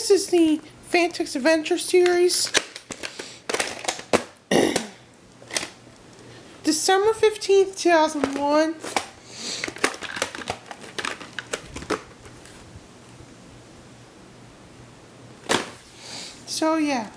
this is the Fantix Adventure series. December 15th, 2001. So yeah.